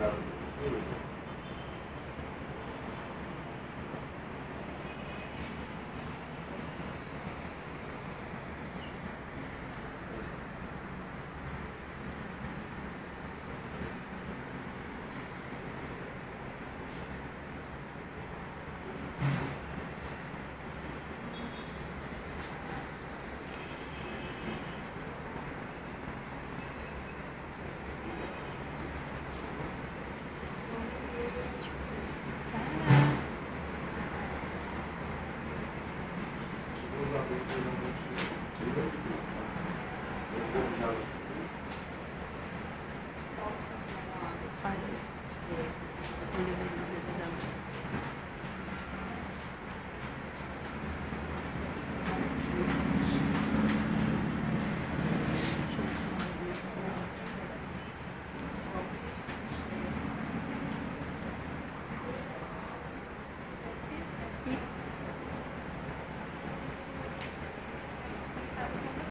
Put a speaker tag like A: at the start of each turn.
A: the community. Peace.